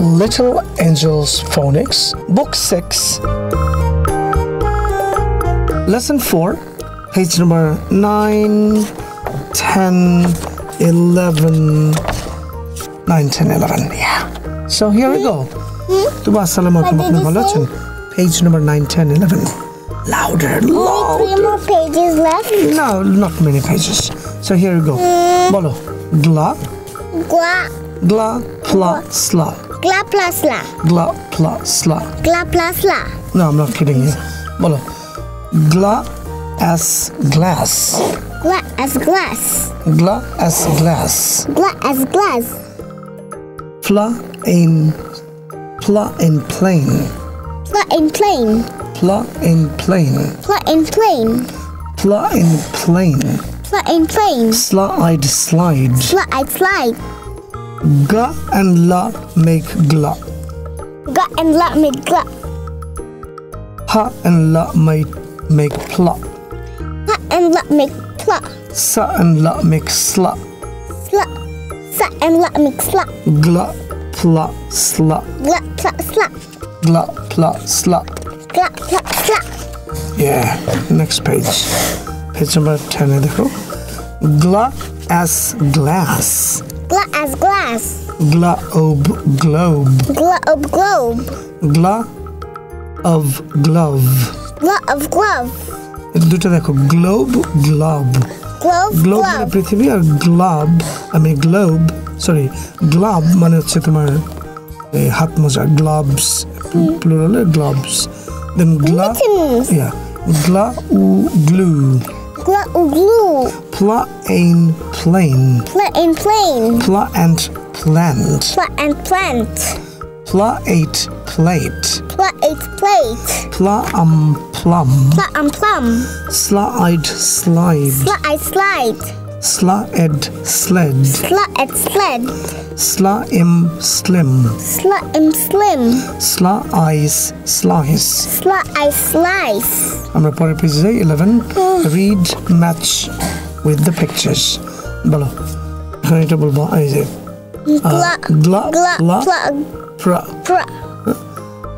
Little Angels Phonics, Book 6, Lesson 4, page number 9, 10, 11, 9, 10, 11. Yeah. So here we go. Tuba Salam Page number 9, 10, 11. Louder, louder. Only three more pages left? No, not many pages. So here we go. Hmm. Bolo. Gla. Gla. Gla. Pla. Sla gla plus la. Gla, pla, sla. Gla plus la. No, I'm not kidding you. Bolo. Gla as glass. Gla as glass. Gla as glass. Gla as glass. Pla in pla in plane. Pla in plane. Pla in plane. Pla in plane. Pla in plane. Pla in plane. Slide slide. I slide. Ga and la make gla. Ga and la make gla. Ha and la make make pla. Ha and la make pla. Sa and la make sla. Sla. Sa and la make sla. Gla, pla, sla. Gla, pla, sla. Gla, pla, sla. Gla, pla, sla. Yeah, next page. Page number 10, देखो. Gla as glass Gla as glass. Globe globe. Globe globe. Gla of glove. Gla of glove. এই দুটো দেখো globe globe Glove globe মানে glove. পৃথিবী আর গ্লাব আমি globe sorry গ্লাব মানে হচ্ছে তোমার এই হাত মোজা gloves প্লুরালে gloves then গ্লা Mittens. Yeah গ্লা uh glue Pla glue. Pla and plane. Pla and plane. Pla and plant. Pla and plant. Pla eight plate. Pla eight plate. Pla um plum. Pla um plum. Slide slide. Slide slide. Sla ed sled. Sla ed sled. Sla im slim. Sla im slim. Sla eyes slice. Sla eyes slice. I'm reported for today 11 read match match with the pictures বলো এখন এটা বলবো এই যে Gla. Gla. প্রা Pra.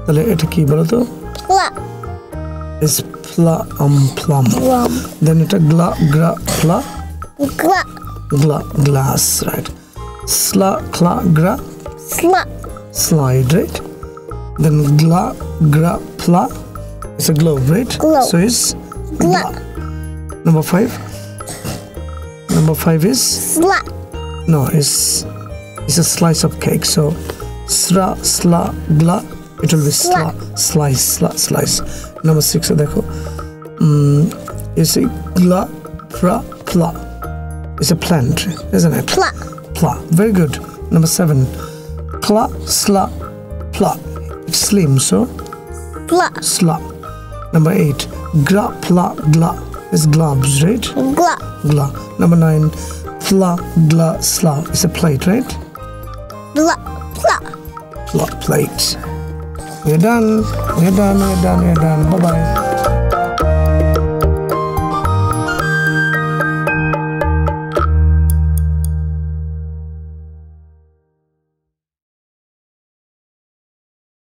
তাহলে এটা কি বলো তো Gla. is pla um plum plum then এটা gla Gla. pla gla gla glass right sla cla gra sla slide right then gla gra pla it's a globe right globe. so it's gla. gla. Number five. Number five is Sla. no, it's it's a slice of cake. So sra, sla, gla. It will be sla, slice, sla, slice. Number six, देखो. Mm, you see gla, pra, pla. It's a plant, isn't it? Pla. Pla. Very good. Number seven. Kla, sla, pla. It's slim, so Pla. sla. Number eight. Gra, pla, gla. It's gloves, right? Gla. Gla. Number nine. Pla, gla, sla. It's a plate, right? Bla. Pla. Pla, plate. We're done. We're done. We're done. We're done. Bye bye.